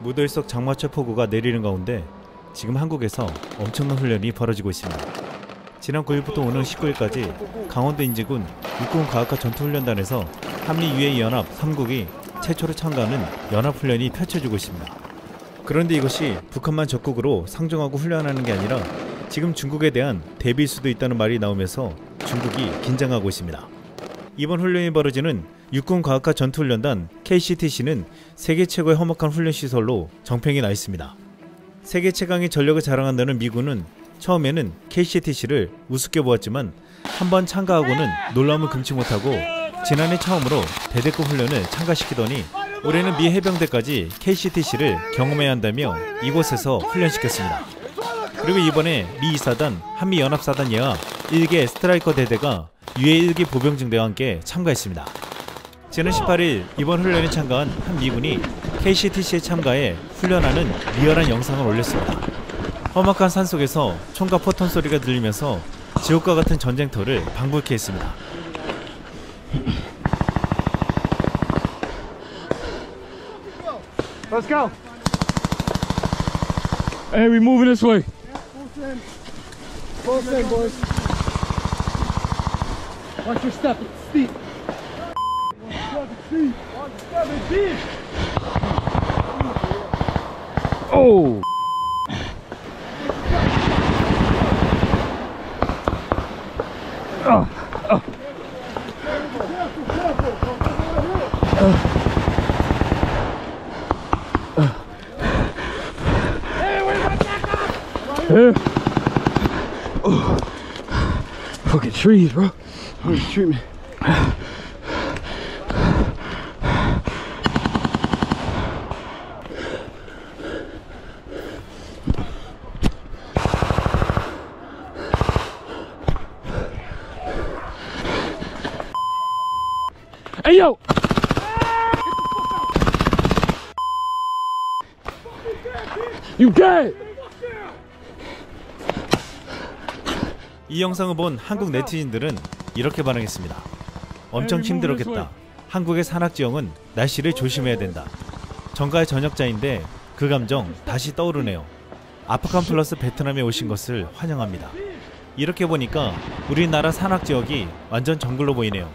무더위 속 장마철 폭우가 내리는 가운데 지금 한국에서 엄청난 훈련이 벌어지고 있습니다. 지난 9일부터 오는 19일까지 강원도 인제군 육군 과학과 전투훈련단에서 한미유해연합 3국이 최초로 참가하는 연합훈련이 펼쳐지고 있습니다. 그런데 이것이 북한만 적국으로 상정하고 훈련하는 게 아니라 지금 중국에 대한 대비일 수도 있다는 말이 나오면서 중국이 긴장하고 있습니다. 이번 훈련이 벌어지는 육군과학과 전투훈련단 KCTC는 세계 최고의 험악한 훈련 시설로 정평이 나 있습니다. 세계 최강의 전력을 자랑한다는 미군은 처음에는 KCTC를 우습게 보았지만 한번 참가하고는 놀라움을 금치 못하고 지난해 처음으로 대대급 훈련을 참가시키더니 올해는 미 해병대까지 KCTC를 경험해야 한다며 이곳에서 훈련시켰습니다. 그리고 이번에 미 2사단, 한미연합사단 예하 1개 스트라이커 대대가 유해 1기 보병중대와 함께 참가했습니다. 지난 18일 이번 훈련에 참가한 한 미군이 KCTC에 참가해 훈련하는 리얼한 영상을 올렸습니다. 험악한 산 속에서 총과 포탄 소리가 들리면서 지옥과 같은 전쟁터를 방불케 했습니다. Let's go. Hey, we moving this way. Full send, boys. Watch your step. It's steep. Oh! Oh! Oh! oh. oh. Hey, where's my backup? Oh! Fucking trees, bro. Holy treatment. You dead? 이 영상을 본 한국 네티즌들은 이렇게 반응했습니다. 엄청 힘들었겠다. 한국의 산악 지형은 날씨를 조심해야 된다. 정가의 전역자인데 그 감정 다시 떠오르네요. 아프간 플러스 베트남에 오신 것을 환영합니다. 이렇게 보니까 우리나라 산악 지역이 완전 정글로 보이네요.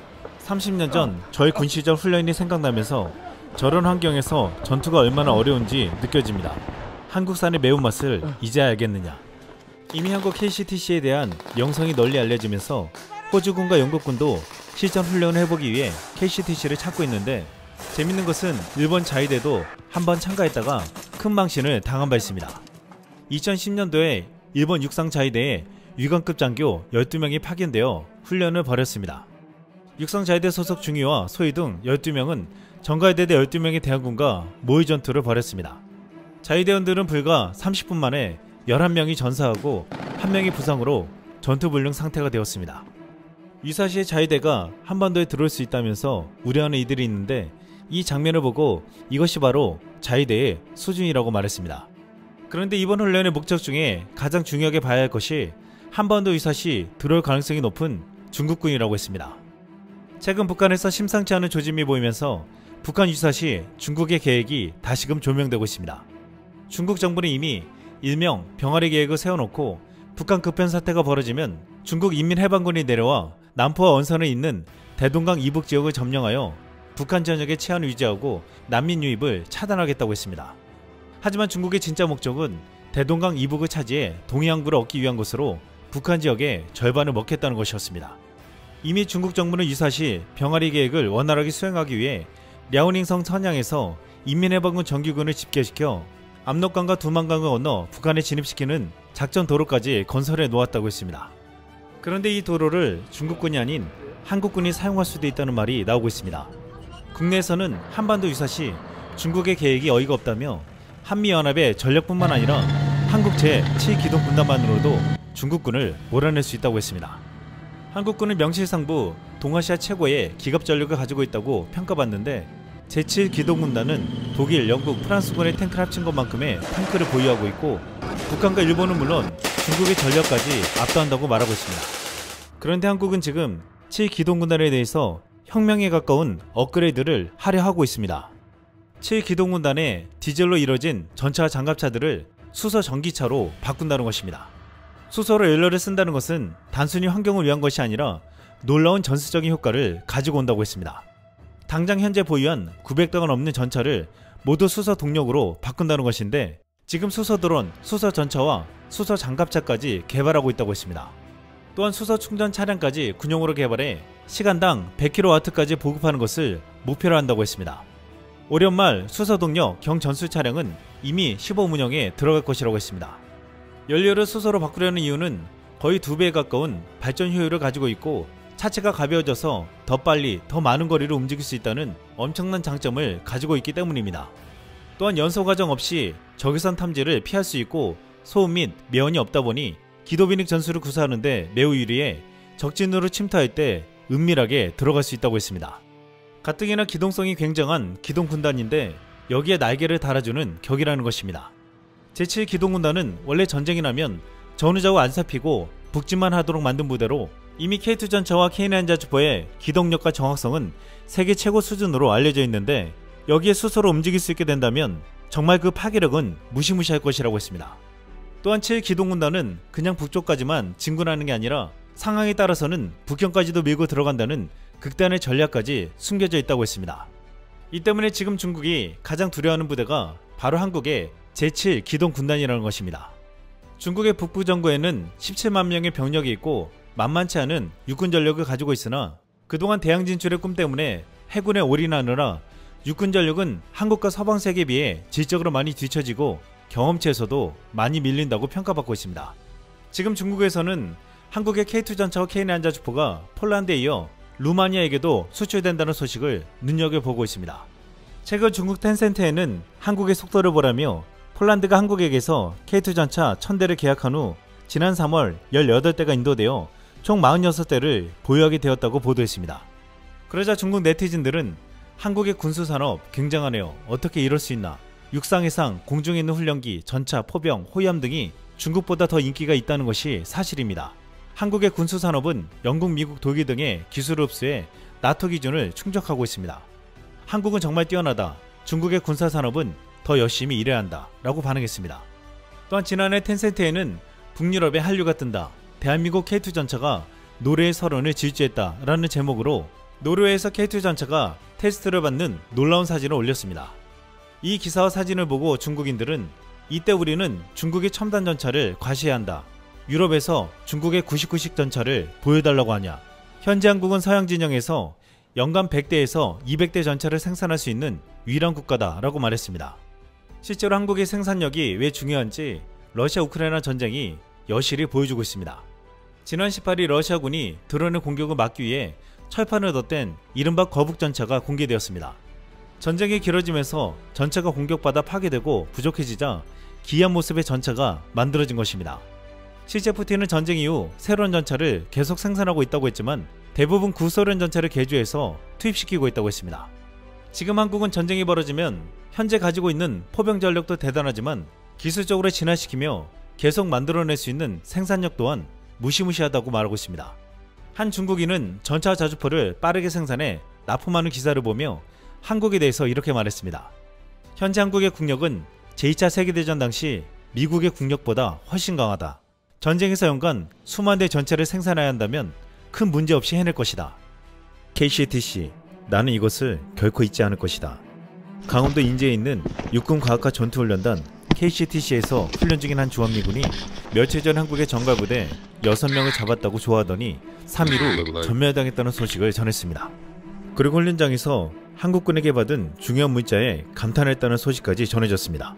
30년 전 저의 군 시절 훈련이 생각나면서 저런 환경에서 전투가 얼마나 어려운지 느껴집니다. 한국산의 매운맛을 이제 알겠느냐. 이미 한국 KCTC에 대한 명성이 널리 알려지면서 호주군과 영국군도 실전 훈련을 해보기 위해 KCTC를 찾고 있는데 재밌는 것은 일본 자위대도 한번 참가했다가 큰 망신을 당한 바 있습니다. 2010년도에 일본 육상 자위대에 위관급 장교 12명이 파견되어 훈련을 벌였습니다. 육상 자위대 소속 중위와 소위 등 12명은 정가위대대 12명의 대항군과 모의 전투를 벌였습니다. 자위대원들은 불과 30분 만에 11명이 전사하고 1명이 부상으로 전투불능 상태가 되었습니다. 유사시의 자위대가 한반도에 들어올 수 있다면서 우려하는 이들이 있는데 이 장면을 보고 이것이 바로 자위대의 수준이라고 말했습니다. 그런데 이번 훈련의 목적 중에 가장 중요하게 봐야 할 것이 한반도 유사시 들어올 가능성이 높은 중국군이라고 했습니다. 최근 북한에서 심상치 않은 조짐이 보이면서 북한 유사시 중국의 계획이 다시금 조명되고 있습니다. 중국 정부는 이미 일명 병아리 계획을 세워놓고 북한 급변 사태가 벌어지면 중국 인민해방군이 내려와 남포와 원선에 있는 대동강 이북 지역을 점령하여 북한 전역의 치안을 유지하고 난민 유입을 차단하겠다고 했습니다. 하지만 중국의 진짜 목적은 대동강 이북을 차지해 동해안구를 얻기 위한 것으로 북한 지역의 절반을 먹겠다는 것이었습니다. 이미 중국 정부는 유사시 병아리 계획을 원활하게 수행하기 위해 랴오닝성 선양에서 인민해방군 정규군을 집결시켜 압록강과 두만강을 건너 북한에 진입시키는 작전 도로까지 건설해 놓았다고 했습니다. 그런데 이 도로를 중국군이 아닌 한국군이 사용할 수도 있다는 말이 나오고 있습니다. 국내에서는 한반도 유사시 중국의 계획이 어이가 없다며 한미연합의 전력뿐만 아니라 한국 제7기동 군단만으로도 중국군을 몰아낼 수 있다고 했습니다. 한국군은 명실상부 동아시아 최고의 기갑 전력을 가지고 있다고 평가받는데 제7 기동군단은 독일, 영국, 프랑스군의 탱크를 합친 것만큼의 탱크를 보유하고 있고 북한과 일본은 물론 중국의 전력까지 압도한다고 말하고 있습니다. 그런데 한국은 지금 7기동군단에 대해서 혁명에 가까운 업그레이드를 하려 하고 있습니다. 7기동군단의 디젤로 이뤄진 전차와 장갑차들을 수소 전기차로 바꾼다는 것입니다. 수소로 연료를 쓴다는 것은 단순히 환경을 위한 것이 아니라 놀라운 전술적인 효과를 가지고 온다고 했습니다. 당장 현재 보유한 900대가 넘는 전차를 모두 수소 동력으로 바꾼다는 것인데 지금 수소 드론, 수소 전차와 수소 장갑차까지 개발하고 있다고 했습니다. 또한 수소 충전 차량까지 군용으로 개발해 시간당 100kW까지 보급하는 것을 목표로 한다고 했습니다. 올해 말 수소 동력 경전술 차량은 이미 시범 운영에 들어갈 것이라고 했습니다. 연료를 수소로 바꾸려는 이유는 거의 두 배에 가까운 발전 효율을 가지고 있고 차체가 가벼워져서 더 빨리 더 많은 거리를 움직일 수 있다는 엄청난 장점을 가지고 있기 때문입니다. 또한 연소 과정 없이 적외선 탐지를 피할 수 있고 소음 및 매연이 없다 보니 기도 비닉 전술을 구사하는데 매우 유리해 적진으로 침투할 때 은밀하게 들어갈 수 있다고 했습니다. 가뜩이나 기동성이 굉장한 기동 군단인데 여기에 날개를 달아주는 격이라는 것입니다. 제7 기동군단은 원래 전쟁이 나면 전후좌우 안 살피고 북진만 하도록 만든 부대로 이미 K2 전차와 K9 자주포의 기동력과 정확성은 세계 최고 수준으로 알려져 있는데 여기에 스스로 움직일 수 있게 된다면 정말 그 파괴력은 무시무시할 것이라고 했습니다. 또한 7기동군단은 그냥 북쪽까지만 진군하는 게 아니라 상황에 따라서는 북경까지도 밀고 들어간다는 극단의 전략까지 숨겨져 있다고 했습니다. 이 때문에 지금 중국이 가장 두려워하는 부대가 바로 한국의 제7기동군단이라는 것입니다. 중국의 북부 정부에는 17만 명의 병력이 있고 만만치 않은 육군 전력을 가지고 있으나 그동안 대양 진출의 꿈 때문에 해군에 올인하느라 육군 전력은 한국과 서방 세계에 비해 질적으로 많이 뒤처지고 경험치에서도 많이 밀린다고 평가받고 있습니다. 지금 중국에서는 한국의 K2 전차와 K9 한자주포가 폴란드에 이어 루마니아에게도 수출된다는 소식을 눈여겨보고 있습니다. 최근 중국 텐센트에는 한국의 속도를 보라며 폴란드가 한국에게서 K2 전차 1000대를 계약한 후 지난 3월 18대가 인도되어 총 46대를 보유하게 되었다고 보도했습니다. 그러자 중국 네티즌들은 한국의 군수산업 굉장하네요. 어떻게 이럴 수 있나? 육상 해상, 공중에 있는 훈련기, 전차, 포병, 호위함 등이 중국보다 더 인기가 있다는 것이 사실입니다. 한국의 군수산업은 영국, 미국, 독일 등의 기술을 흡수해 나토 기준을 충족하고 있습니다. 한국은 정말 뛰어나다. 중국의 군사산업은 더 열심히 일해야 한다. 라고 반응했습니다. 또한 지난해 텐센트에는 북유럽의 한류가 뜬다. 대한민국 K2 전차가 노르웨이 설원을 질주했다. 라는 제목으로 노르웨이에서 K2 전차가 테스트를 받는 놀라운 사진을 올렸습니다. 이 기사와 사진을 보고 중국인들은 이때 우리는 중국의 첨단 전차를 과시해야 한다. 유럽에서 중국의 99식 전차를 보여달라고 하냐. 현재 한국은 서양 진영에서 연간 100대에서 200대 전차를 생산할 수 있는 유일한 국가다 라고 말했습니다. 실제로 한국의 생산력이 왜 중요한지 러시아 우크라이나 전쟁이 여실히 보여주고 있습니다. 지난 18일 러시아군이 드론의 공격을 막기 위해 철판을 덧댄 이른바 거북전차가 공개되었습니다. 전쟁이 길어지면서 전차가 공격받아 파괴되고 부족해지자 기이한 모습의 전차가 만들어진 것입니다. 실제 푸틴은 전쟁 이후 새로운 전차를 계속 생산하고 있다고 했지만 대부분 구소련 전차를 개조해서 투입시키고 있다고 했습니다. 지금 한국은 전쟁이 벌어지면 현재 가지고 있는 포병 전력도 대단하지만 기술적으로 진화시키며 계속 만들어낼 수 있는 생산력 또한 무시무시하다고 말하고 있습니다. 한 중국인은 전차 자주포를 빠르게 생산해 납품하는 기사를 보며 한국에 대해서 이렇게 말했습니다. 현재 한국의 국력은 제2차 세계대전 당시 미국의 국력보다 훨씬 강하다. 전쟁에서 연간 수만 대 전차를 생산해야 한다면 큰 문제 없이 해낼 것이다. KCTC, 나는 이것을 결코 잊지 않을 것이다. 강원도 인제에 있는 육군과학과 전투훈련단 KCTC에서 훈련 중인 한 주한미 군이 며칠 전 한국의 정갈부대 6명을 잡았다고 조하더니 3일 후 전멸당했다는 소식을 전했습니다. 그리고 훈련장에서 한국군에게 받은 중요한 문자에 감탄했다는 소식까지 전해졌습니다.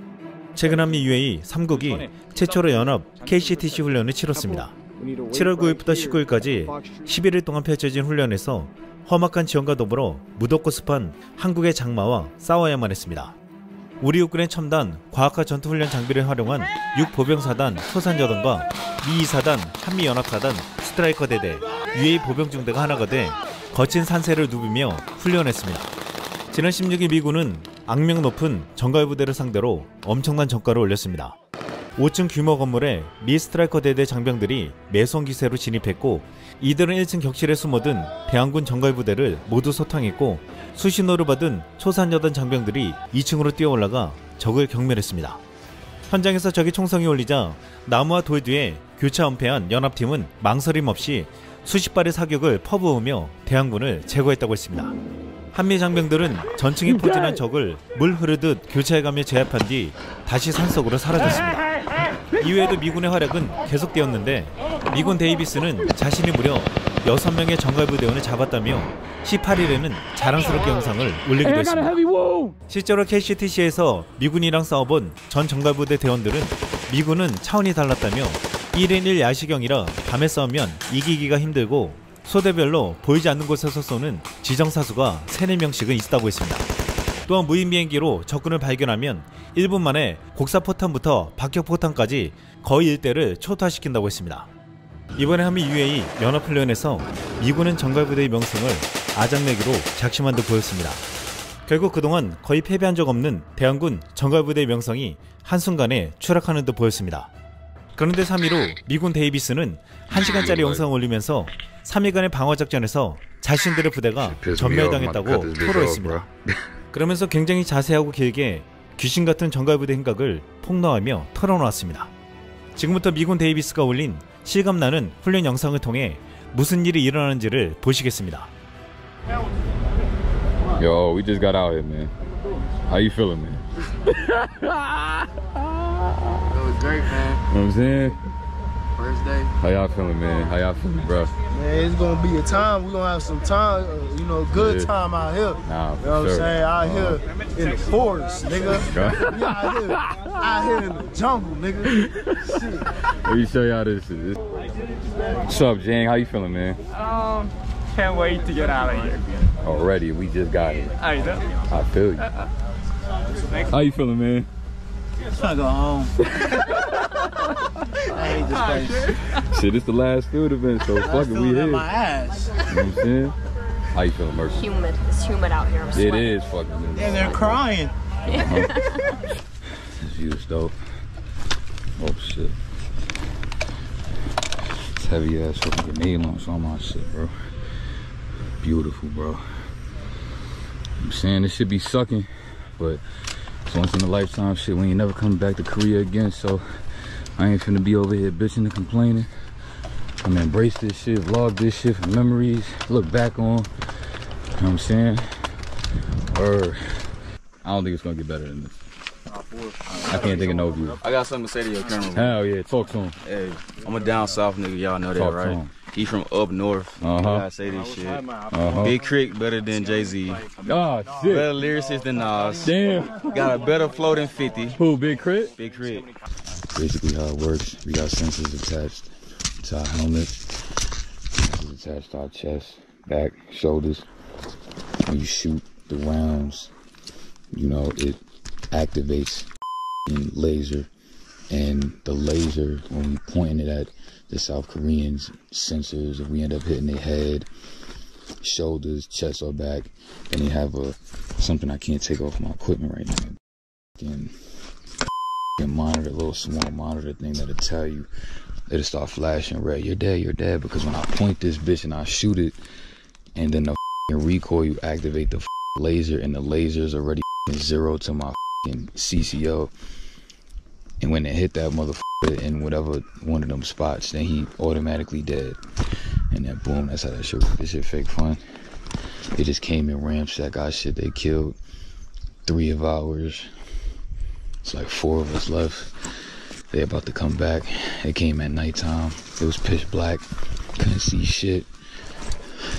최근 한미 UAE 3국이 최초로 연합 KCTC 훈련을 치렀습니다. 7월 9일부터 19일까지 11일 동안 펼쳐진 훈련에서 험악한 지원과 더불어 무덥고 습한 한국의 장마와 싸워야만 했습니다. 우리 육군의 첨단 과학화 전투훈련 장비를 활용한 육보병사단 소산여단과 미2사단 한미연합사단 스트라이커 대대 UA 보병 중대가 하나가 돼 거친 산세를 누비며 훈련했습니다. 지난 16일 미군은 악명 높은 정갈 부대를 상대로 엄청난 전가를 올렸습니다. 5층 규모 건물에 미 스트라이커 대대 장병들이 매선 기세로 진입했고 이들은 1층 격실에 숨어든 대한군 정갈 부대를 모두 소탕했고 수신호를 받은 초산여단 장병들이 2층으로 뛰어올라가 적을 경멸했습니다. 현장에서 적이 총성이 올리자 나무와 돌 뒤에 교차 은폐한 연합팀은 망설임 없이 수십 발의 사격을 퍼부으며 대항군을 제거했다고 했습니다. 한미 장병들은 전층에 포진한 적을 물 흐르듯 교차해가며 제압한 뒤 다시 산속으로 사라졌습니다. 이후에도 미군의 활약은 계속되었는데 미군 데이비스는 자신이 무려 6명의 정갈부대원을 잡았다며 18일에는 자랑스럽게 영상을 올리기도 했습니다. 실제로 KCTC에서 미군이랑 싸워본 전 정갈부대 대원들은 미군은 차원이 달랐다며 1인 1 야시경이라 밤에 싸우면 이기기가 힘들고 소대별로 보이지 않는 곳에서 쏘는 지정사수가 3, 4명씩은 있다고 했습니다. 또한 무인 비행기로 적군을 발견하면 1분 만에 곡사 포탄부터 박격 포탄까지 거의 일대를 초토화시킨다고 했습니다. 이번에 한미 UAE 연합훈련에서 미군은 정갈부대의 명성을 아장내기로 작심한 듯 보였습니다. 결국 그동안 거의 패배한 적 없는 대한군 정갈부대의 명성이 한순간에 추락하는 듯 보였습니다. 그런데 3위로 미군 데이비스는 1시간짜리 영상을 올리면서 3일간의 방어작전에서 자신들의 부대가 전멸당했다고 토로했습니다. 그러면서 굉장히 자세하고 길게 귀신 같은 정갈부대 행각을 폭로하며 털어놓았습니다. 지금부터 미군 데이비스가 올린 실감나는 훈련 영상을 통해 무슨 일이 일어나는지를 보시겠습니다. Yo, we just got out here, man. How you feeling, man? It was great, man. You know what I'm saying? First day. How y'all feeling, man? How y'all feeling, bro? Man, it's gonna be a time. We're gonna have some time, uh, you know, good Yeah. time out here. Nah, You for know what sure. I'm saying? Out Uh, here in the forest, nigga. Okay. we out here, out here in the jungle, nigga. Shit. Let me show y'all this shit. What's up, Jang? How you feeling, man? Um, can't wait to get out of here. Already, we just got here. I know. I feel you. How you feeling, man? Trying to go home. Shit, it's the last field event, so fuck it, we Feeling here. at You know what I'm saying? How you feeling, Mercy? humid. It's humid out here. I'm It sweating. is fucking. And they're crying. This view's dope. Oh shit. It's heavy ass fucking grenade launch on my shit, bro. Beautiful, bro. I'm saying this should be sucking, but it's once in a lifetime shit. We ain't never coming back to Korea again, so I ain't finna be over here bitching and complaining. I'm gonna embrace this shit, vlog this shit for memories, look back on. You know what I'm saying? Or I don't think it's gonna get better than this. I can't think of no view. I got something to say to your camera. Hell yeah, talk to him. Hey, I'm a down south nigga. Y'all know that, Talk to right? him. He from up north. Uh-huh. I say this shit. Uh-huh. Big Crick better than Jay Z. Ah, Better lyricist than Nas. Damn. Got a better flow than 50. Who, Big Crit? Big Crick. Basically how it works, we got sensors attached to our helmets. Sensors attached to our chest, back, shoulders. When you shoot the rounds, you know, it activates laser. And the laser, when we point it at the South Koreans' sensors, if we end up hitting their head, shoulders, chest, or back, then they have a something I can't take off my equipment right now. And monitor, little small monitor thing that'll tell you, it'll start flashing red. You're dead, you're dead. Because when I point this bitch and I shoot it, and then the recoil, you activate the laser, and the laser's already zero to my CCO. And when it hit that motherfucker in whatever one of them spots, then he automatically dead. And then boom, that's how that shit. This shit fake fun. It just came in ramps. That guy shit. They killed three of ours. It's like four of us left. They about to come back. It came at nighttime. It was pitch black. Couldn't see shit.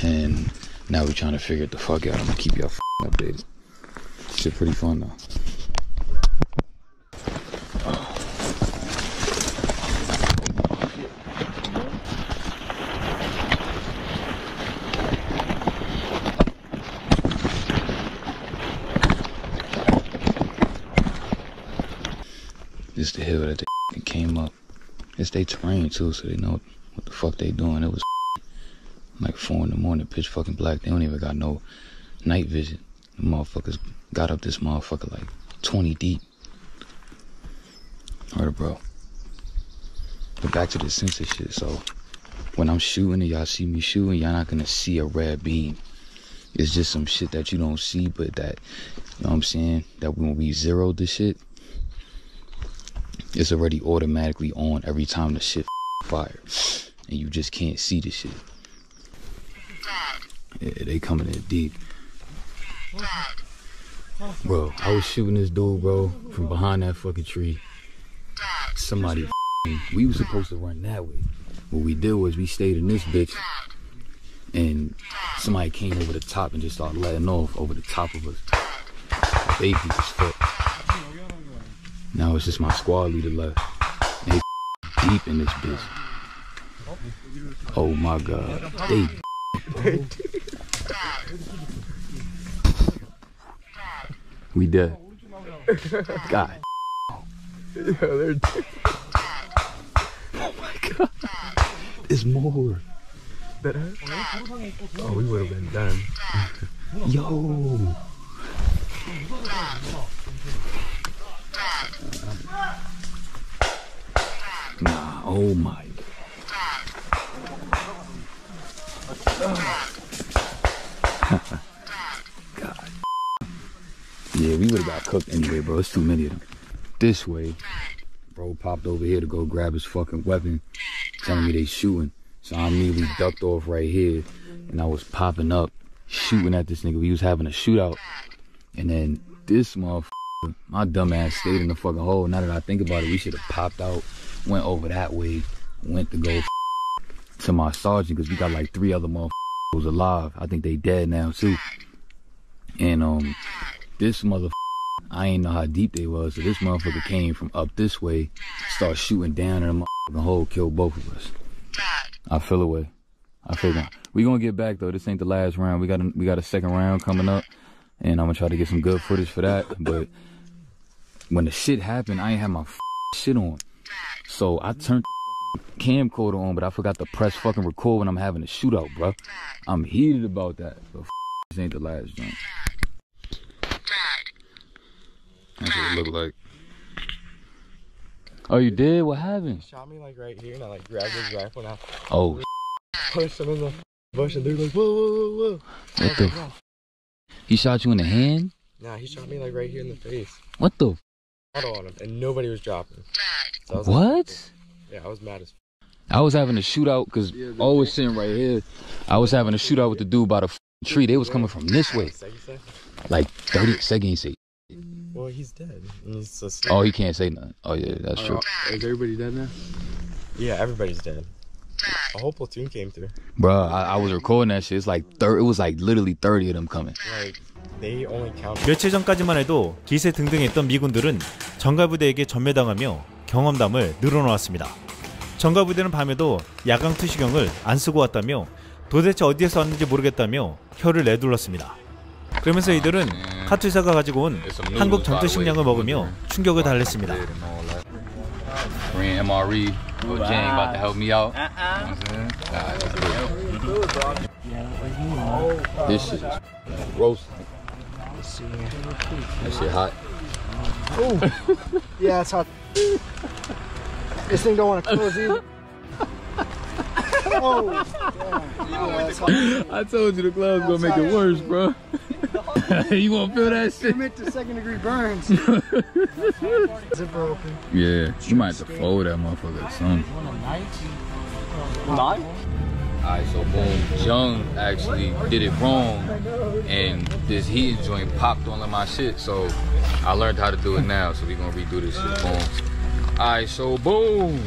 And now we're trying to figure it the fuck out. I'm gonna keep y'all updated. Shit pretty fun though. This the hill that they f***ing came up. It's they terrain too, so they know what the fuck they doing. It was like four in the morning, pitch fucking black. They don't even got no night vision. The motherfuckers got up this motherfucker like 20 deep. Alright, bro. But back to the sensor shit. So when I'm shooting and y'all see me shooting, y'all not gonna see a red beam. It's just some shit that you don't see, but that, you know what I'm saying? That when we zeroed the shit, it's already automatically on every time the shit fire. And you just can't see the shit. Yeah, they coming in deep. Bro, I was shooting this dude, bro, from behind that fucking tree. Somebody, we was supposed to run that way. What we did was we stayed in this bitch, and somebody came over the top and just started letting off over the top of us. They deep as fuck. Now it's just my squad leader left. They deep in this bitch. Oh my god. They We dead. God. Oh my god. There's more. Oh, we would have been done. Yo. Nah, oh my. God. Yeah, we would have got cooked anyway, bro. It's too many of them. This way, bro popped over here to go grab his fucking weapon, telling me they shooting. So I immediately ducked off right here, and I was popping up, shooting at this nigga. We was having a shootout, and then this motherfucker, my dumb ass stayed in the fucking hole. Now that I think about it, we should have popped out, went over that way, went to go to my sergeant because we got like three other motherfuckers alive. I think they dead now too. And um, this motherfucker, I ain't know how deep they was. So this motherfucker came from up this way, start shooting down in the motherfucking hole, killed both of us. I feel away. I feel. We gonna get back though. This ain't the last round. We got a, we got a second round coming up, and I'm gonna try to get some good footage for that. But when the shit happened, I ain't have my f- shit on, so I turned the camcorder on, but I forgot to press fucking record when I'm having a shootout, bro. I'm heated about that. But this ain't the last joint. That's what it look like. Oh, you did? What happened? Shot me like right here, and I like grabbed his rifle and I Oh, pushed him in the bush, and dude like, whoa, whoa, whoa, whoa. what the? f- He shot you in the hand? Nah, he shot me like right here in the face. What the? Auto on him, and nobody was dropping. So I was like, What? yeah, I was mad as. I was having a shootout because I was sitting right here. I was having a shootout with the dude by the tree. They was coming from this way, like 30 seconds. Say, Well, he's dead. He's just, oh, he can't say nothing. Oh yeah, that's true, Is everybody dead now? yeah, everybody's dead. A whole platoon came through. bro. I, I was recording that shit. It's like thir- It was like literally 30 of them coming. Like, they only count. 며칠 전까지만 해도 기세 등등했던 미군들은 정갈부대에게 전멸당하며 경험담을 늘어놓았습니다. 정갈부대는 밤에도 야광 투시경을 안 쓰고 왔다며 도대체 어디에서 왔는지 모르겠다며 혀를 내둘렀습니다. 그러면서 이들은 카투사가 가지고 온 한국 전투 식량을 먹으며 충격을 달랬습니다. Korean MRE. Jang about to help me out. Uh-uh. This shit is roasting. That shit hot. Oh, yeah, it's hot. this thing don't want to close either. oh, yeah, it's hot. I told you the gloves gonna make it worse, bro. you wanna feel that shit? Commit to second degree burns. Zipper open. Yeah, you might have to fold that motherfucker or something. Alright, so boom, Jung actually did it wrong, and this heating joint popped on my shit. So I learned how to do it now. So we gonna redo this shit. Boom. Alright, so boom,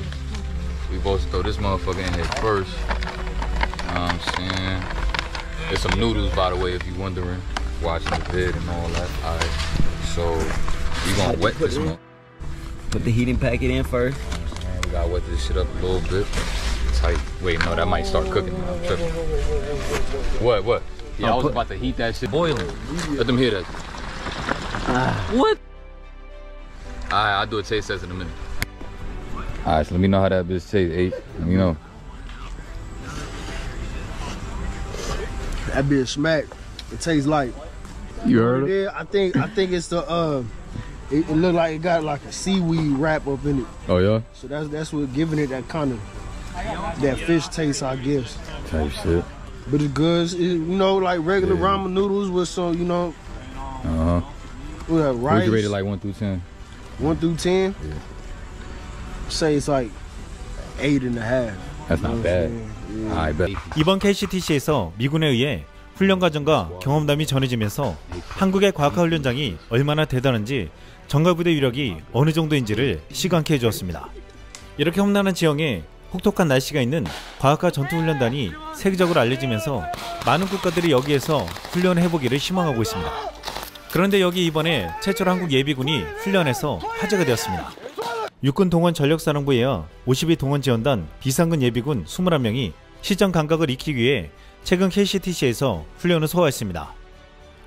we to throw this motherfucker in here first. You know what I'm saying? There's some noodles, by the way, if you're wondering, watching the vid and all that. Alright, so we gonna wet this one. Put the heating packet in first. We gotta wet this shit up a little bit. Tight. Wait, no, that might start cooking. I'm. What? What? Yeah, I was about to heat that shit boiling. Let them hear that. What? Alright, I'll do a taste test in a minute. Alright, so let me know how that bitch tastes, H. Let me know. That bitch smack. It tastes like. You heard it? Yeah, I think I think it's the uh, it, it looked like it got like a seaweed wrap up in it. Oh yeah? So that's that's what giving it that kind of that fish taste, I guess. Type shit. But it's good. It's, you know, like regular ramen noodles with some, you know, Uh huh. we have rice. Would you rate it like one through ten? one through ten. Say it's like eight and a half. That's not bad. I bet. 이번 KCTC에서 미군에 의해 훈련 과정과 경험담이 전해지면서 한국의 과학화 훈련장이 얼마나 대단한지 정갈부대 위력이 어느 정도인지를 시각케 해주었습니다. 이렇게 험난한 지형에 혹독한 날씨가 있는 과학화 전투훈련단이 세계적으로 알려지면서 많은 국가들이 여기에서 훈련을 해보기를 희망하고 있습니다. 그런데 여기 이번에 최초로 한국 예비군이 훈련해서 화제가 되었습니다. 육군 동원 전력사령부에야 52 동원 지원단 비상근 예비군 21명이 시정 감각을 익히기 위해 최근 KCTC에서 훈련을 소화했습니다.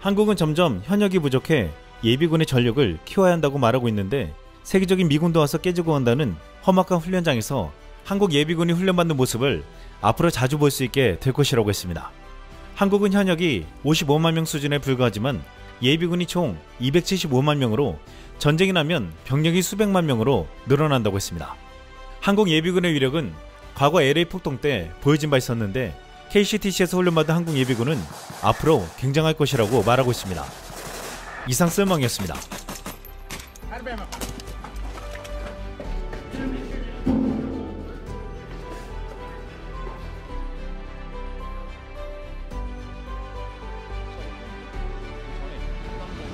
한국은 점점 현역이 부족해 예비군의 전력을 키워야 한다고 말하고 있는데 세계적인 미군도 와서 깨지고 한다는 험악한 훈련장에서 한국 예비군이 훈련받는 모습을 앞으로 자주 볼 수 있게 될 것이라고 했습니다. 한국은 현역이 55만 명 수준에 불과하지만 예비군이 총 275만 명으로 전쟁이 나면 병력이 수백만 명으로 늘어난다고 했습니다. 한국 예비군의 위력은 과거 LA 폭동 때 보여진 바 있었는데 KCTC에서 훈련받은 한국 예비군은 앞으로 굉장할 것이라고 말하고 있습니다. 이상 쓸멍이었습니다.